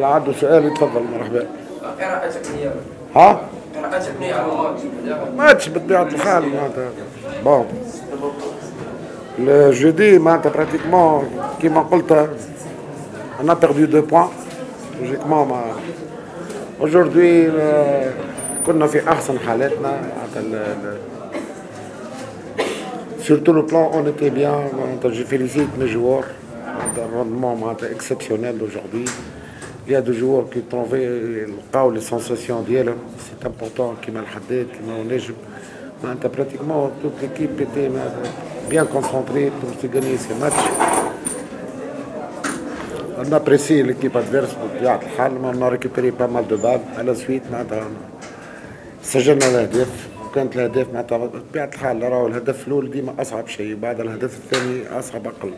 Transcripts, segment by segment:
عنده سؤال يتفضل مرحبا قراءتك نيابه ها قراءتك نيابه ماتش بطبيعة الحال معناتها بون Le jeudi, معناتها pratiquement, كيما قلت, on a perdu deux points. Logiquement, ما aujourd'hui, euh, كنا في أحسن حالاتنا معناتها ال- ال- Sur tout le plan, on était bien. معناتها Je félicite mes joueurs. معناتها Un rendement معناتها exceptionnel aujourd'hui. Il y a des joueurs qui trouvaient لقاو les sensations ديالهم. C'est important كيما الحداد كيما ونجم. معناتها pratiquement toute l'équipe était معناتها bien concentrée pour se gagner ces matchs. On a apprécié l'équipe adverse بطبيعة الحال. On a récupéré pas mal de balles. À la suite معناتها سجلنا الاهداف وكانت الاهداف معناتها بطبيعه الحال راهو الهدف الاول ديما اصعب شيء بعد الهدف الثاني اصعب اقل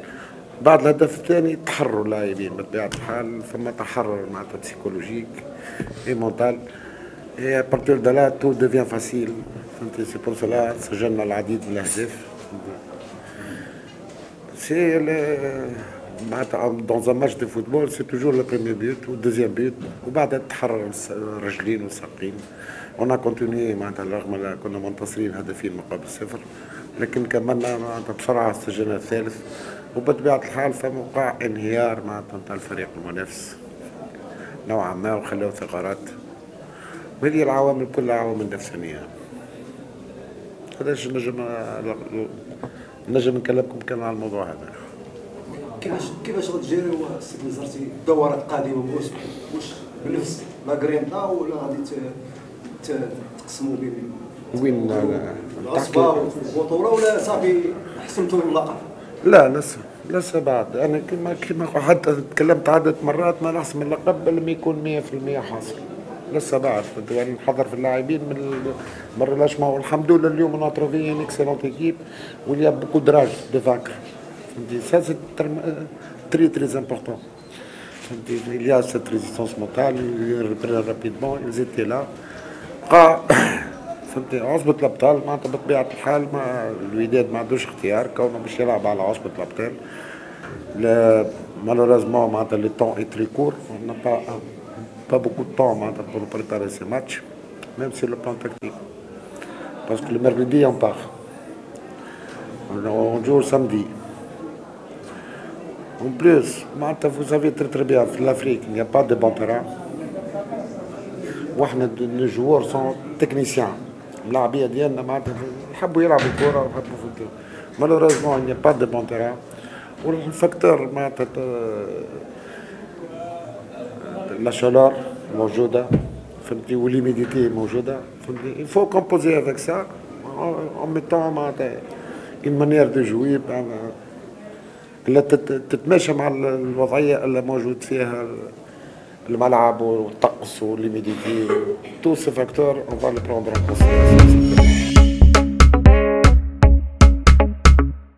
بعد الهدف الثاني تحرروا اللاعبين بطبيعه الحال ثم تحرر معناتها psychologique et mental et à partir de là tout devient facile فهمتي c'est pour cela سجلنا العديد من الاهداف c'est معناتها dans un match de football c'est toujours le premier but وال deuxième but وبعدها تحرر الرجلين والساقين on continuait معناتها رغم كنا منتصرين هدفين مقابل صفر لكن كملنا معناتها بسرعة سجلنا الثالث وبطبيعة الحال فما وقع انهيار معناتها نتاع الفريق المنافس. نوعا ما وخلاو ثغرات. وهذه العوامل كلها عوامل نفسانيه هذاش نجم نجم نكلمكم كان على الموضوع هذا. كيفاش كيفاش غتجيريو السي نزرتي الدورات القادمه واش واش بنفس لا كريمتا ولا غادي تقسموا بين وين العصبه والبطوله ولا صافي حسمتوا اللقب لا لسه لسه بعد. أنا كما كما حتى تكلمت عدة مرات ما نحسم اللقب لما يكون 100% حاصل. لسه بعد. يعني نحضر في اللاعبين من من relâchement والحمد لله اليوم on trouvait une excellente équipe و il y a beaucoup de rage de vaincre. فهمتي؟ ça c'est très très important. فهمتي؟ il y a cette résistance mentale ils étaient là. فهمتني؟ عصبة الأبطال معناتها بطبيعة الحال ما الوداد ما عندوش اختيار كونه باش يلعب على عصبة الأبطال. لا malheureusement معناتها le temps est très court pas pas beaucoup temps معناتها pour préparer ces matchs même sur le plan tactique parce que le mercredi on part on joue samedi en plus معناتها vous savez très très bien في ال Afrique n'y a pas de bons terrains وإحنا joueurs sont techniciens اللاعبيه ديالنا معناتها يحبوا يلعبوا الكره ويحبوا في الكره malheureusement n'y a pas de bons terrains وال facteur معناتها la chaleur موجوده فهمتي وال humidité موجوده فهمتي faut composer avec ça en mettant معناتها manière de jouer اللي تت- تتماشى مع الوضعيه اللي موجود فيها الملعب والطقس و l'humidité tous ces facteurs on va les prendre